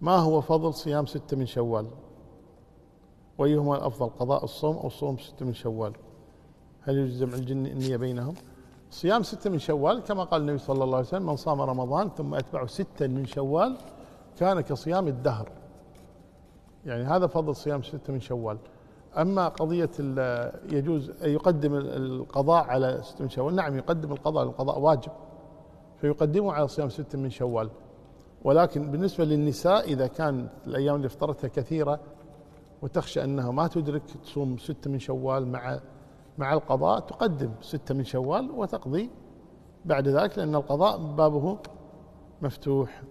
ما هو فضل صيام ستة من شوال؟ وأيهما الأفضل قضاء الصوم أو صوم ستة من شوال؟ هل يجوز جمع النية بينهم؟ صيام ستة من شوال كما قال النبي صلى الله عليه وسلم من صام رمضان ثم أتبعه ستة من شوال كان كصيام الدهر. يعني هذا فضل صيام ستة من شوال. أما قضية يجوز يقدم القضاء على ستة من شوال. نعم يقدم القضاء القضاء واجب فيقدمه على صيام ستة من شوال. ولكن بالنسبة للنساء إذا كان الأيام اللي افترضتها كثيرة وتخشى أنها ما تدرك تصوم ستة من شوال مع مع القضاء تقدم ستة من شوال وتقضي بعد ذلك لأن القضاء بابه مفتوح.